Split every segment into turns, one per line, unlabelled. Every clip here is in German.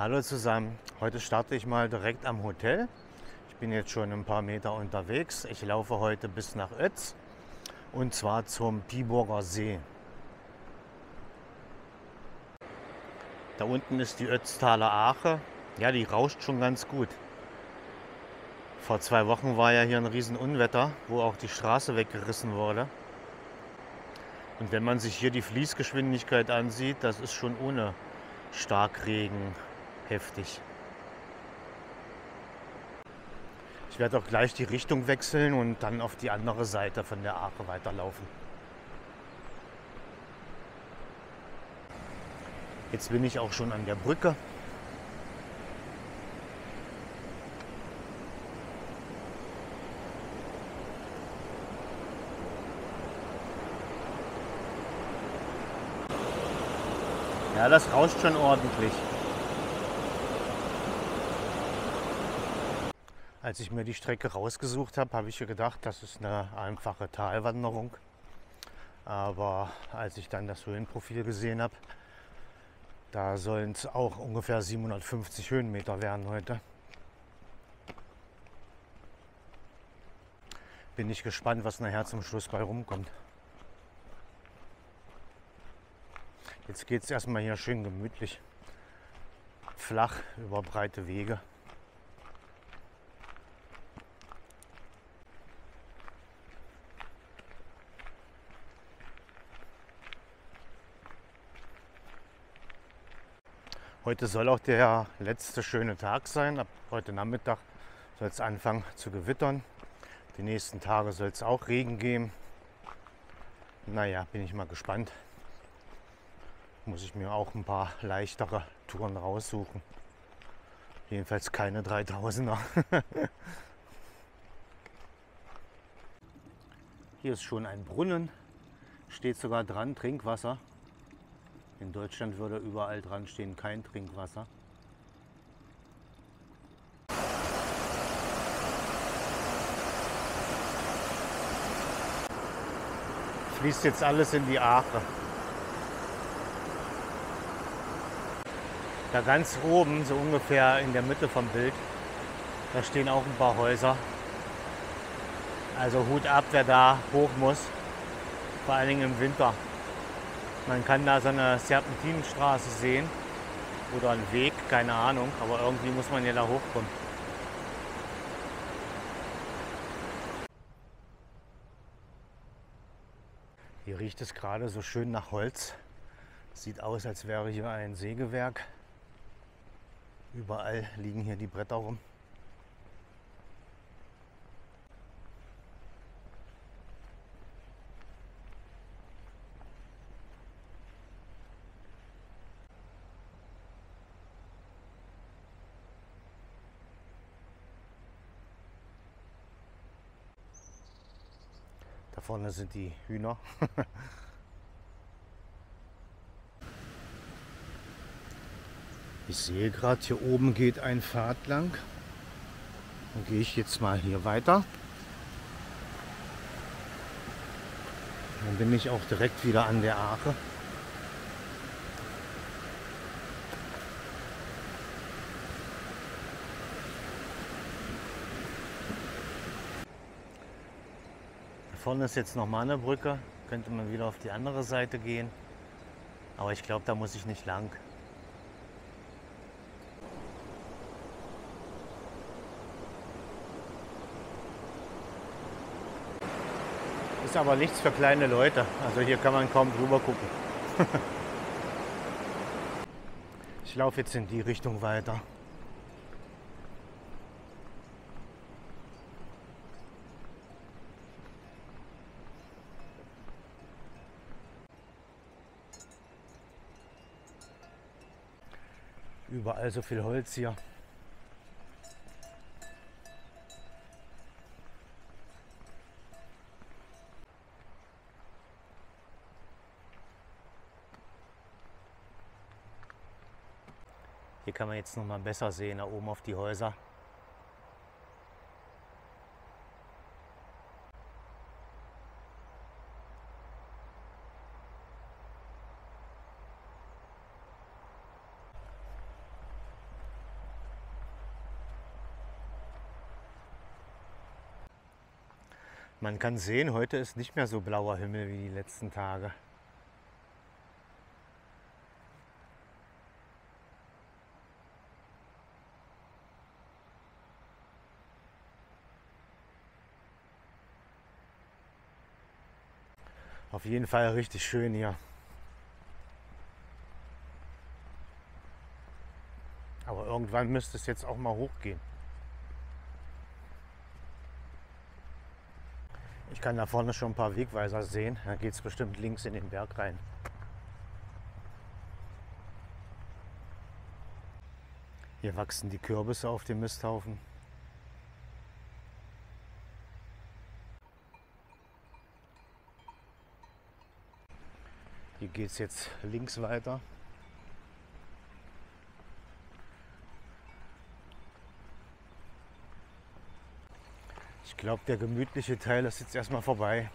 Hallo zusammen, heute starte ich mal direkt am Hotel. Ich bin jetzt schon ein paar Meter unterwegs. Ich laufe heute bis nach Ötz und zwar zum Piburger See. Da unten ist die Ötztaler Ache. Ja, die rauscht schon ganz gut. Vor zwei Wochen war ja hier ein Riesenunwetter, wo auch die Straße weggerissen wurde. Und wenn man sich hier die Fließgeschwindigkeit ansieht, das ist schon ohne Starkregen heftig. Ich werde auch gleich die Richtung wechseln und dann auf die andere Seite von der Ache weiterlaufen. Jetzt bin ich auch schon an der Brücke. Ja, das rauscht schon ordentlich. Als ich mir die Strecke rausgesucht habe, habe ich gedacht, das ist eine einfache Talwanderung. Aber als ich dann das Höhenprofil gesehen habe, da sollen es auch ungefähr 750 Höhenmeter werden heute. Bin ich gespannt, was nachher zum Schluss bei rumkommt. Jetzt geht es erstmal hier schön gemütlich. Flach über breite Wege. Heute soll auch der letzte schöne Tag sein. Ab heute Nachmittag soll es anfangen zu gewittern. Die nächsten Tage soll es auch Regen geben. Naja, bin ich mal gespannt. Muss ich mir auch ein paar leichtere Touren raussuchen. Jedenfalls keine 3000er. Hier ist schon ein Brunnen. Steht sogar dran, Trinkwasser. In Deutschland würde überall dran stehen, kein Trinkwasser. Fließt jetzt alles in die Ache. Da ganz oben, so ungefähr in der Mitte vom Bild, da stehen auch ein paar Häuser. Also Hut ab, wer da hoch muss, vor allen Dingen im Winter. Man kann da so eine Serpentinenstraße sehen oder einen Weg, keine Ahnung, aber irgendwie muss man ja da hochkommen. Hier riecht es gerade so schön nach Holz. Sieht aus, als wäre hier ein Sägewerk. Überall liegen hier die Bretter rum. Vorne sind die Hühner. ich sehe gerade, hier oben geht ein Pfad lang. Dann gehe ich jetzt mal hier weiter. Dann bin ich auch direkt wieder an der Ache. Vorne ist jetzt nochmal eine Brücke. Könnte man wieder auf die andere Seite gehen. Aber ich glaube, da muss ich nicht lang. Ist aber nichts für kleine Leute. Also hier kann man kaum drüber gucken. ich laufe jetzt in die Richtung weiter. Überall so viel Holz hier. Hier kann man jetzt noch mal besser sehen, da oben auf die Häuser. Man kann sehen, heute ist nicht mehr so blauer Himmel wie die letzten Tage. Auf jeden Fall richtig schön hier. Aber irgendwann müsste es jetzt auch mal hochgehen. Ich kann da vorne schon ein paar Wegweiser sehen. Da geht es bestimmt links in den Berg rein. Hier wachsen die Kürbisse auf dem Misthaufen. Hier geht es jetzt links weiter. Glaube, der gemütliche Teil ist jetzt erstmal vorbei.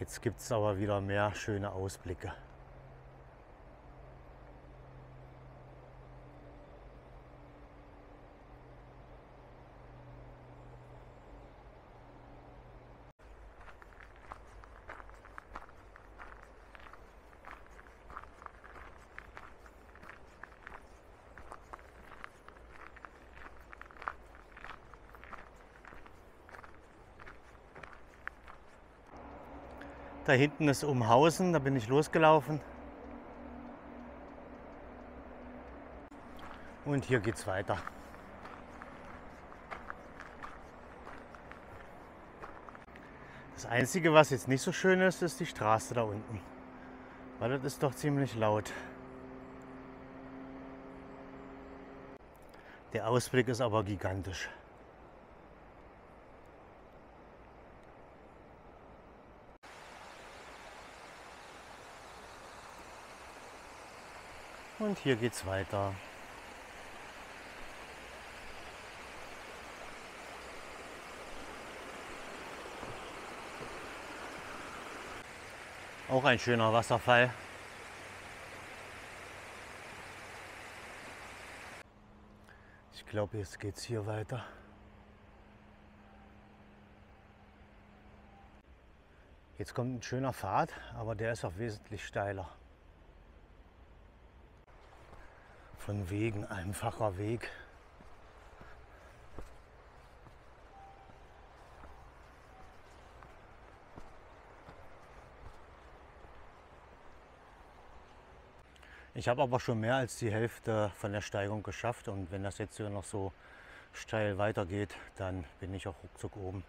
Jetzt gibt es aber wieder mehr schöne Ausblicke. Da hinten ist Umhausen, da bin ich losgelaufen. Und hier geht's weiter. Das Einzige, was jetzt nicht so schön ist, ist die Straße da unten. Weil das ist doch ziemlich laut. Der Ausblick ist aber gigantisch. Und hier geht's weiter. Auch ein schöner Wasserfall. Ich glaube, jetzt geht's hier weiter. Jetzt kommt ein schöner Pfad, aber der ist auch wesentlich steiler. Von wegen einfacher Weg. Ich habe aber schon mehr als die Hälfte von der Steigung geschafft und wenn das jetzt hier noch so steil weitergeht, dann bin ich auch ruckzuck oben.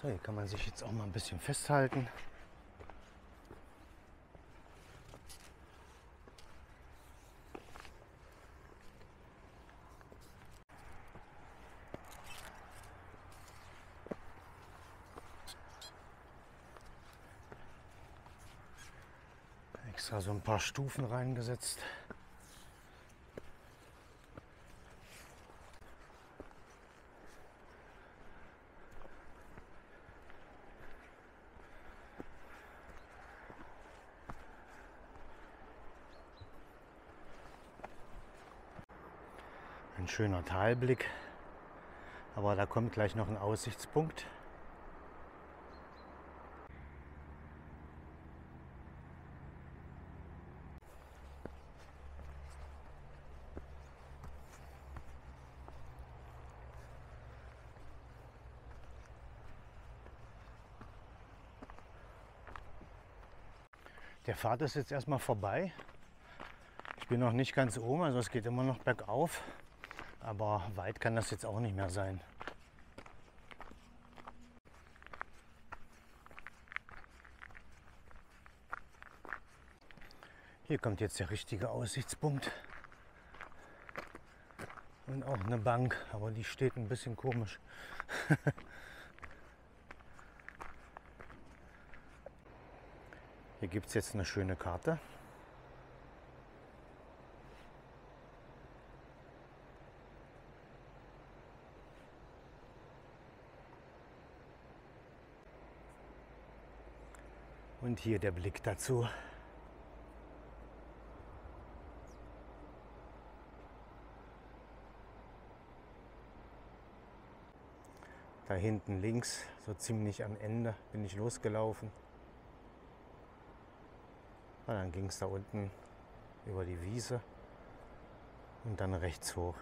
So, hier kann man sich jetzt auch mal ein bisschen festhalten. Extra so ein paar Stufen reingesetzt. Schöner Talblick, aber da kommt gleich noch ein Aussichtspunkt. Der Pfad ist jetzt erstmal vorbei. Ich bin noch nicht ganz oben, also es geht immer noch bergauf aber weit kann das jetzt auch nicht mehr sein. Hier kommt jetzt der richtige Aussichtspunkt. Und auch eine Bank, aber die steht ein bisschen komisch. Hier gibt es jetzt eine schöne Karte. Und hier der Blick dazu. Da hinten links, so ziemlich am Ende, bin ich losgelaufen. Und dann ging es da unten über die Wiese und dann rechts hoch.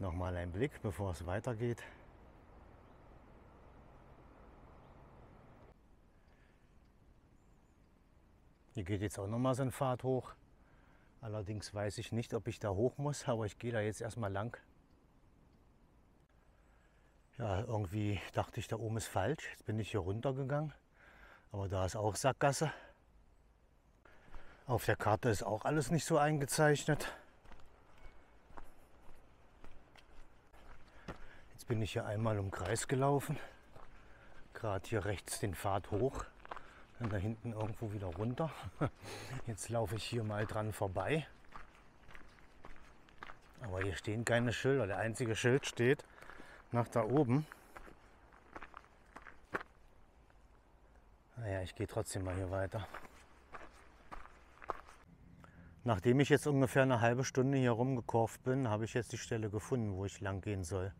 Nochmal ein Blick, bevor es weitergeht. Hier geht jetzt auch nochmal so ein Pfad hoch. Allerdings weiß ich nicht, ob ich da hoch muss, aber ich gehe da jetzt erstmal lang. Ja, irgendwie dachte ich, da oben ist falsch. Jetzt bin ich hier runtergegangen. Aber da ist auch Sackgasse. Auf der Karte ist auch alles nicht so eingezeichnet. Jetzt bin ich hier einmal um Kreis gelaufen. Gerade hier rechts den Pfad hoch. Dann da hinten irgendwo wieder runter. Jetzt laufe ich hier mal dran vorbei. Aber hier stehen keine Schilder. Der einzige Schild steht nach da oben. Naja, ich gehe trotzdem mal hier weiter. Nachdem ich jetzt ungefähr eine halbe Stunde hier rumgekurft bin, habe ich jetzt die Stelle gefunden, wo ich lang gehen soll.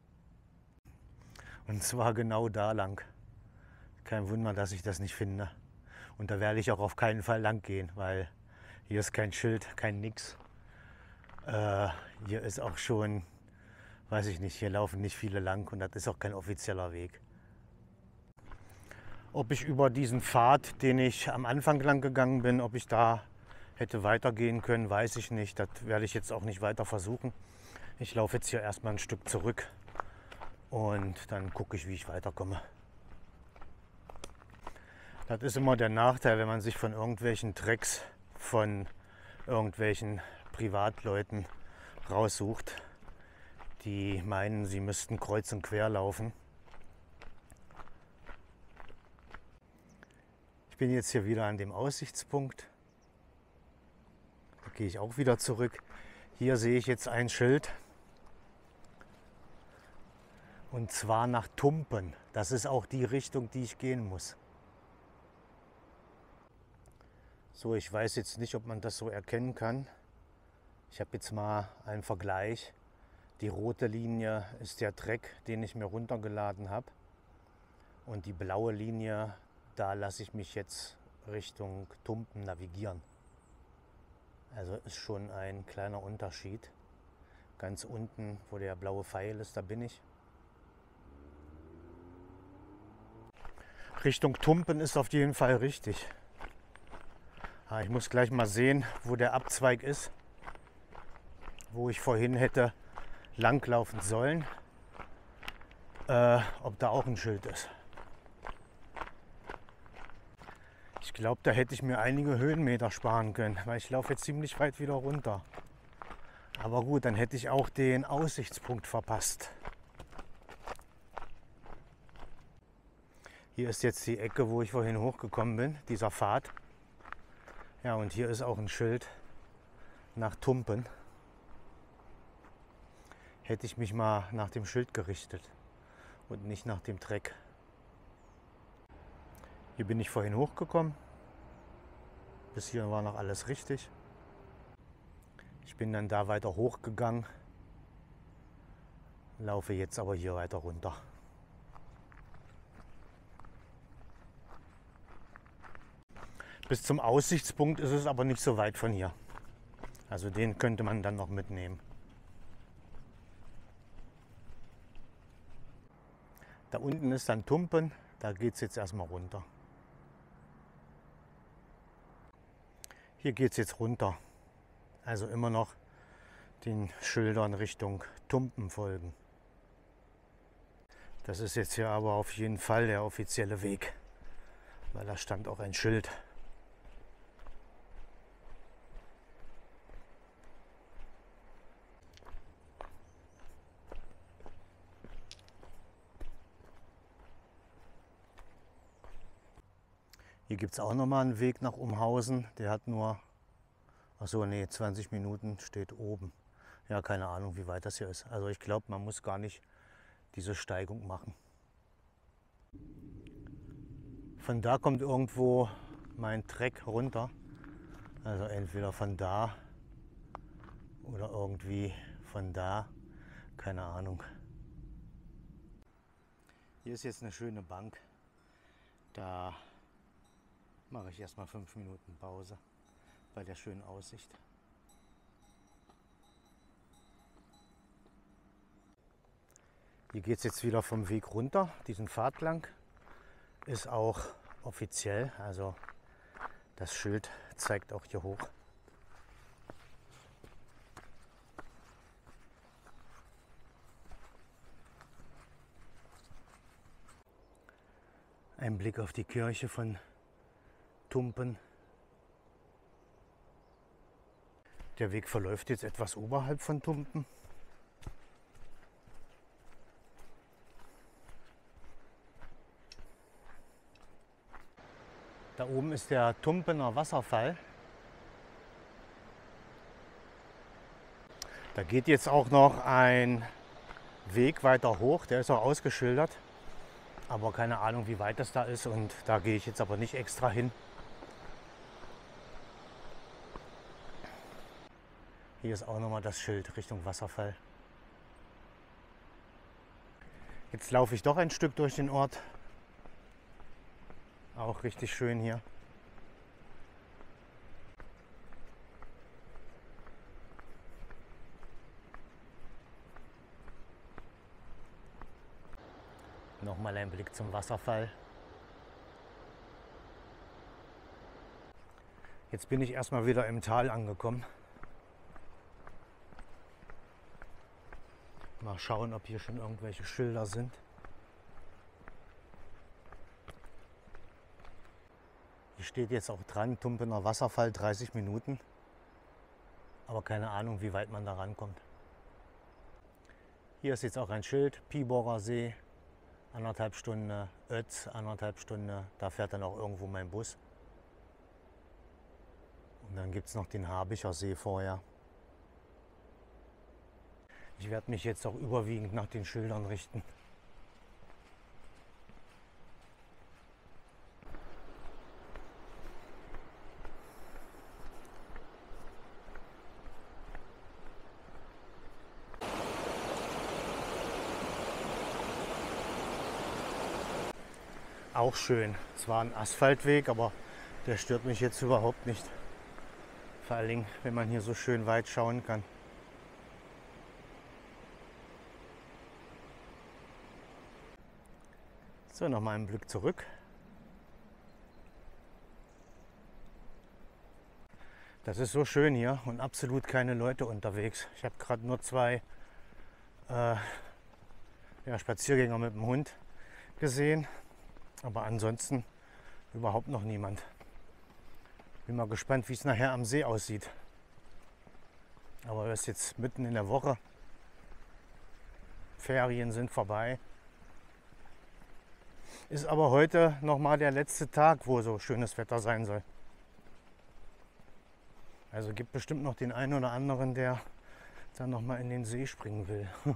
Und zwar genau da lang. Kein Wunder, dass ich das nicht finde. Und da werde ich auch auf keinen Fall lang gehen, weil hier ist kein Schild, kein Nix. Äh, hier ist auch schon, weiß ich nicht, hier laufen nicht viele lang und das ist auch kein offizieller Weg. Ob ich über diesen Pfad, den ich am Anfang lang gegangen bin, ob ich da hätte weitergehen können, weiß ich nicht. Das werde ich jetzt auch nicht weiter versuchen. Ich laufe jetzt hier erstmal ein Stück zurück und dann gucke ich, wie ich weiterkomme. Das ist immer der Nachteil, wenn man sich von irgendwelchen Tricks von irgendwelchen Privatleuten raussucht, die meinen, sie müssten kreuz und quer laufen. Ich bin jetzt hier wieder an dem Aussichtspunkt. Da gehe ich auch wieder zurück. Hier sehe ich jetzt ein Schild. Und zwar nach Tumpen. Das ist auch die Richtung, die ich gehen muss. So, ich weiß jetzt nicht, ob man das so erkennen kann. Ich habe jetzt mal einen Vergleich. Die rote Linie ist der Dreck, den ich mir runtergeladen habe. Und die blaue Linie, da lasse ich mich jetzt Richtung Tumpen navigieren. Also ist schon ein kleiner Unterschied. Ganz unten, wo der blaue Pfeil ist, da bin ich. Richtung Tumpen ist auf jeden Fall richtig. Ah, ich muss gleich mal sehen, wo der Abzweig ist, wo ich vorhin hätte langlaufen sollen, äh, ob da auch ein Schild ist. Ich glaube, da hätte ich mir einige Höhenmeter sparen können, weil ich laufe jetzt ziemlich weit wieder runter. Aber gut, dann hätte ich auch den Aussichtspunkt verpasst. Hier ist jetzt die Ecke, wo ich vorhin hochgekommen bin, dieser Pfad. Ja, und hier ist auch ein Schild nach Tumpen. Hätte ich mich mal nach dem Schild gerichtet und nicht nach dem Dreck. Hier bin ich vorhin hochgekommen. Bis hier war noch alles richtig. Ich bin dann da weiter hochgegangen, laufe jetzt aber hier weiter runter. Bis zum Aussichtspunkt ist es aber nicht so weit von hier. Also den könnte man dann noch mitnehmen. Da unten ist dann Tumpen, da geht es jetzt erstmal runter. Hier geht es jetzt runter. Also immer noch den Schildern Richtung Tumpen folgen. Das ist jetzt hier aber auf jeden Fall der offizielle Weg, weil da stand auch ein Schild. Hier gibt es auch nochmal einen Weg nach Umhausen. Der hat nur, achso, nee, 20 Minuten steht oben. Ja, keine Ahnung, wie weit das hier ist. Also ich glaube, man muss gar nicht diese Steigung machen. Von da kommt irgendwo mein Treck runter. Also entweder von da oder irgendwie von da. Keine Ahnung. Hier ist jetzt eine schöne Bank. Da mache ich erstmal fünf Minuten Pause bei der schönen Aussicht. Hier geht es jetzt wieder vom Weg runter, diesen Pfad lang. Ist auch offiziell, also das Schild zeigt auch hier hoch. Ein Blick auf die Kirche von Tumpen. Der Weg verläuft jetzt etwas oberhalb von Tumpen. Da oben ist der Tumpener Wasserfall. Da geht jetzt auch noch ein Weg weiter hoch, der ist auch ausgeschildert. Aber keine Ahnung, wie weit das da ist und da gehe ich jetzt aber nicht extra hin. Hier ist auch nochmal das Schild Richtung Wasserfall. Jetzt laufe ich doch ein Stück durch den Ort. Auch richtig schön hier. Nochmal ein Blick zum Wasserfall. Jetzt bin ich erstmal wieder im Tal angekommen. Mal schauen, ob hier schon irgendwelche Schilder sind. Hier steht jetzt auch dran, Tumpener Wasserfall 30 Minuten. Aber keine Ahnung, wie weit man da rankommt. Hier ist jetzt auch ein Schild, Piborger See, anderthalb Stunden Ötz, anderthalb Stunden. Da fährt dann auch irgendwo mein Bus. Und dann gibt es noch den Habicher See vorher. Ich werde mich jetzt auch überwiegend nach den Schildern richten. Auch schön. Zwar ein Asphaltweg, aber der stört mich jetzt überhaupt nicht. Vor allen Dingen, wenn man hier so schön weit schauen kann. So, nochmal einen Blick zurück. Das ist so schön hier und absolut keine Leute unterwegs. Ich habe gerade nur zwei äh, ja, Spaziergänger mit dem Hund gesehen, aber ansonsten überhaupt noch niemand. Bin mal gespannt, wie es nachher am See aussieht. Aber es ist jetzt mitten in der Woche. Ferien sind vorbei. Ist aber heute noch mal der letzte Tag, wo so schönes Wetter sein soll. Also gibt bestimmt noch den einen oder anderen, der dann noch mal in den See springen will.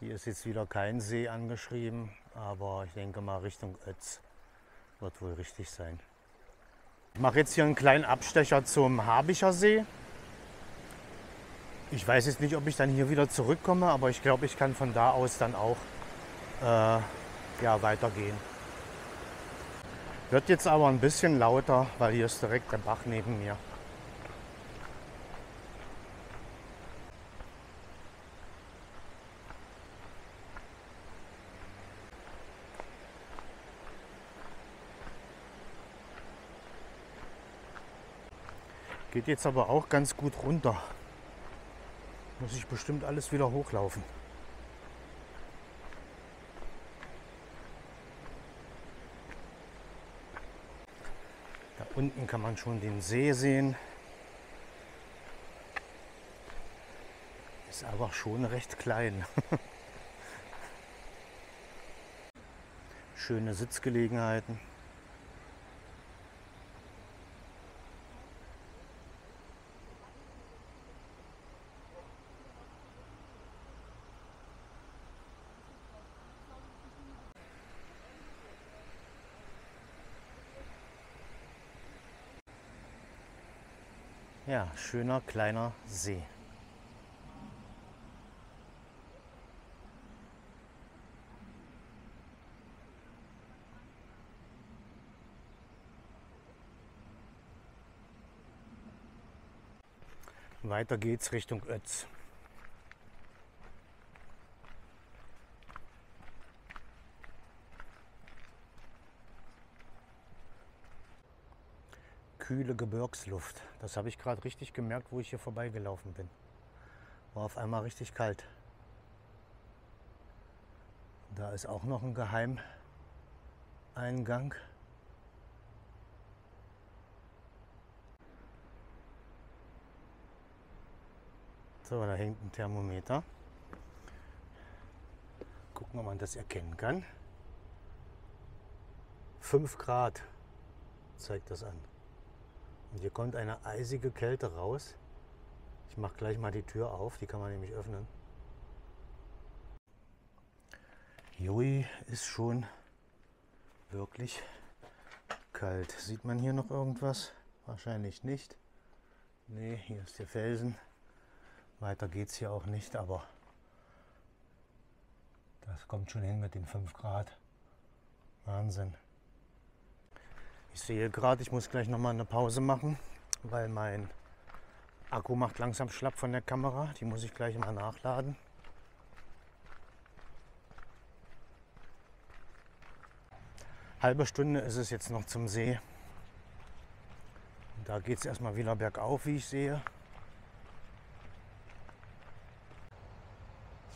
Hier ist jetzt wieder kein See angeschrieben, aber ich denke mal Richtung Ötz wird wohl richtig sein. Ich mache jetzt hier einen kleinen Abstecher zum Habicher See. Ich weiß jetzt nicht, ob ich dann hier wieder zurückkomme, aber ich glaube, ich kann von da aus dann auch äh, ja, weitergehen. Wird jetzt aber ein bisschen lauter, weil hier ist direkt der Bach neben mir. Geht jetzt aber auch ganz gut runter. Muss ich bestimmt alles wieder hochlaufen. Da unten kann man schon den See sehen. Ist aber schon recht klein. Schöne Sitzgelegenheiten. Ja, schöner kleiner See. Weiter geht's Richtung Ötz. Kühle Gebirgsluft. Das habe ich gerade richtig gemerkt, wo ich hier vorbeigelaufen bin. War auf einmal richtig kalt. Da ist auch noch ein Geheimeingang. So, da hängt ein Thermometer. Gucken, ob man das erkennen kann. 5 Grad zeigt das an. Und hier kommt eine eisige Kälte raus. Ich mache gleich mal die Tür auf, die kann man nämlich öffnen. Jui ist schon wirklich kalt. Sieht man hier noch irgendwas? Wahrscheinlich nicht. Ne, hier ist der Felsen. Weiter geht es hier auch nicht, aber das kommt schon hin mit den 5 Grad. Wahnsinn. Ich sehe gerade, ich muss gleich noch mal eine Pause machen, weil mein Akku macht langsam schlapp von der Kamera. Die muss ich gleich mal nachladen. Halbe Stunde ist es jetzt noch zum See. Da geht es erstmal wieder bergauf, wie ich sehe.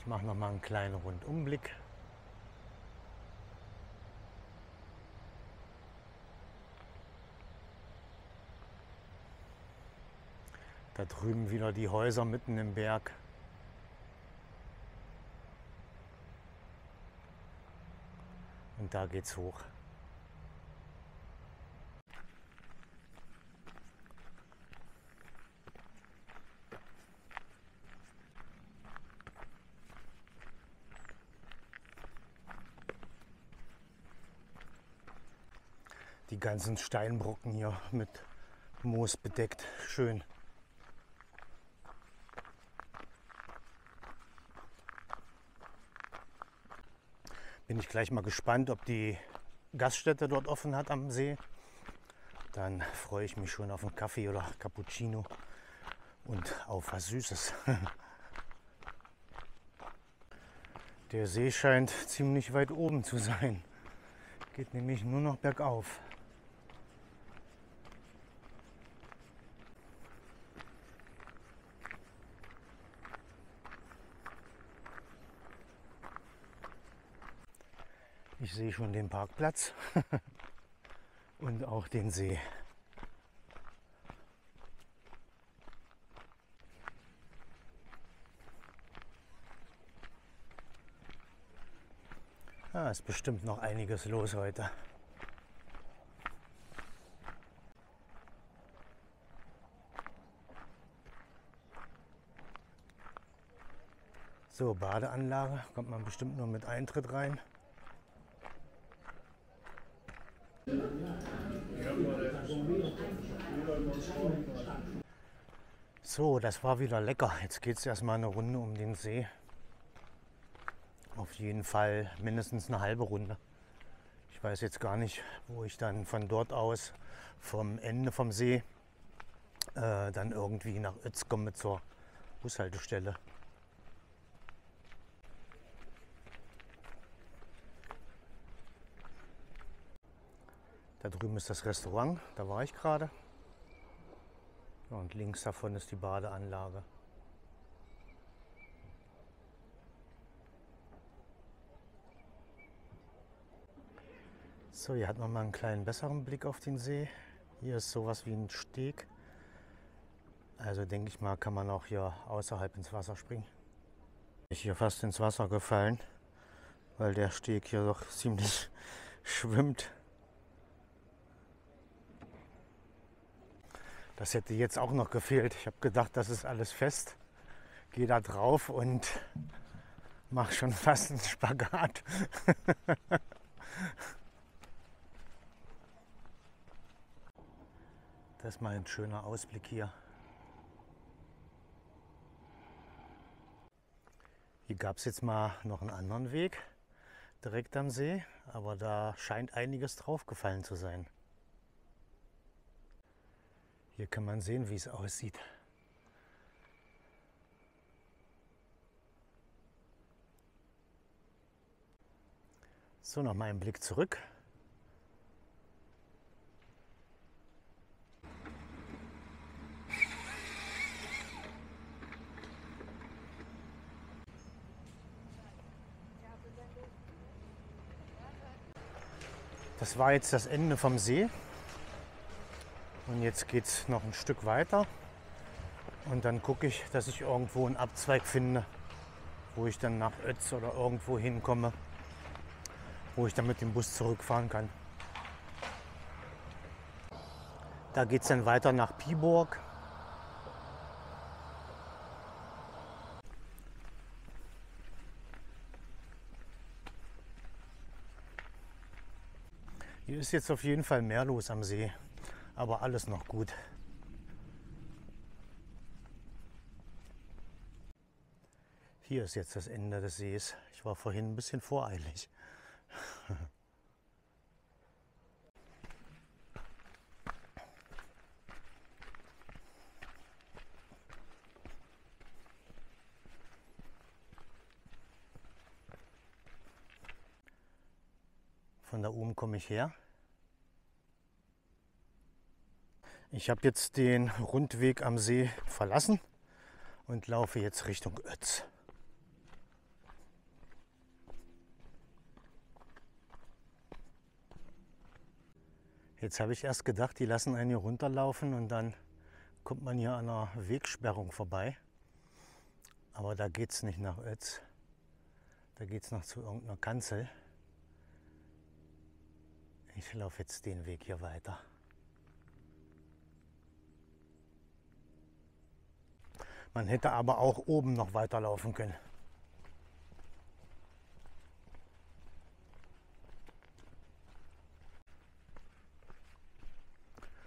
Ich mache noch mal einen kleinen Rundumblick. Da drüben wieder die Häuser mitten im Berg. Und da geht's hoch. Die ganzen Steinbrocken hier mit Moos bedeckt. Schön. Bin ich gleich mal gespannt, ob die Gaststätte dort offen hat am See. Dann freue ich mich schon auf einen Kaffee oder Cappuccino und auf was Süßes. Der See scheint ziemlich weit oben zu sein. Geht nämlich nur noch bergauf. Ich sehe schon den Parkplatz und auch den See. Ah, ist bestimmt noch einiges los heute. So, Badeanlage kommt man bestimmt nur mit Eintritt rein. So, das war wieder lecker. Jetzt geht es erstmal eine Runde um den See. Auf jeden Fall mindestens eine halbe Runde. Ich weiß jetzt gar nicht, wo ich dann von dort aus vom Ende vom See äh, dann irgendwie nach Ötz komme zur Bushaltestelle. Da drüben ist das Restaurant, da war ich gerade. Und links davon ist die Badeanlage. So, hier hat man mal einen kleinen besseren Blick auf den See. Hier ist sowas wie ein Steg. Also denke ich mal, kann man auch hier außerhalb ins Wasser springen. Ich hier fast ins Wasser gefallen, weil der Steg hier doch ziemlich schwimmt. Das hätte jetzt auch noch gefehlt. Ich habe gedacht, das ist alles fest. Gehe da drauf und mache schon fast einen Spagat. das ist mal ein schöner Ausblick hier. Hier gab es jetzt mal noch einen anderen Weg direkt am See, aber da scheint einiges draufgefallen zu sein. Hier kann man sehen, wie es aussieht. So, noch mal einen Blick zurück. Das war jetzt das Ende vom See. Und jetzt geht es noch ein Stück weiter. Und dann gucke ich, dass ich irgendwo einen Abzweig finde, wo ich dann nach Ötz oder irgendwo hinkomme, wo ich dann mit dem Bus zurückfahren kann. Da geht es dann weiter nach Piborg. Hier ist jetzt auf jeden Fall mehr los am See aber alles noch gut. Hier ist jetzt das Ende des Sees. Ich war vorhin ein bisschen voreilig. Von da oben komme ich her. Ich habe jetzt den Rundweg am See verlassen und laufe jetzt Richtung Ötz. Jetzt habe ich erst gedacht, die lassen einen hier runterlaufen und dann kommt man hier an einer Wegsperrung vorbei. Aber da geht es nicht nach Ötz. Da geht es noch zu irgendeiner Kanzel. Ich laufe jetzt den Weg hier weiter. Man hätte aber auch oben noch weiterlaufen können.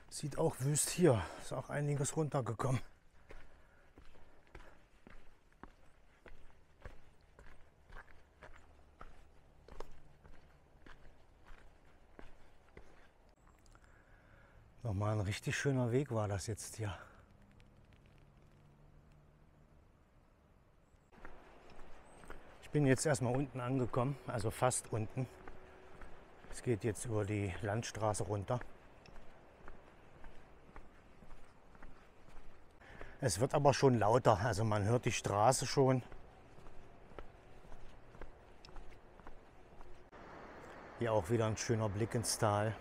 Sieht auch wüst hier. Ist auch einiges runtergekommen. Nochmal ein richtig schöner Weg war das jetzt hier. Bin jetzt erstmal unten angekommen, also fast unten. Es geht jetzt über die Landstraße runter. Es wird aber schon lauter, also man hört die Straße schon. Hier auch wieder ein schöner Blick ins Tal.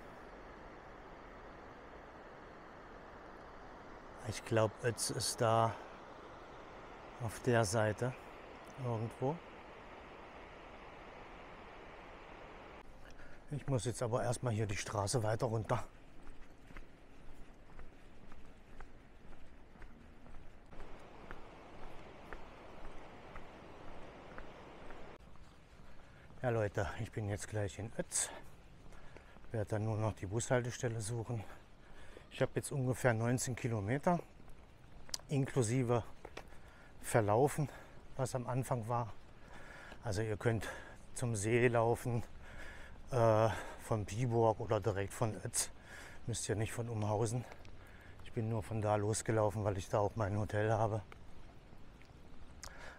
Ich glaube, Ötz ist da auf der Seite irgendwo. Ich muss jetzt aber erstmal hier die Straße weiter runter. Ja Leute, ich bin jetzt gleich in Ötz. Werde dann nur noch die Bushaltestelle suchen. Ich habe jetzt ungefähr 19 Kilometer inklusive Verlaufen, was am Anfang war. Also ihr könnt zum See laufen, äh, von Biburg oder direkt von Ötz. Müsst ihr nicht von Umhausen. Ich bin nur von da losgelaufen, weil ich da auch mein Hotel habe.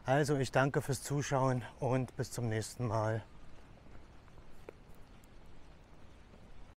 Also ich danke fürs Zuschauen und bis zum nächsten Mal.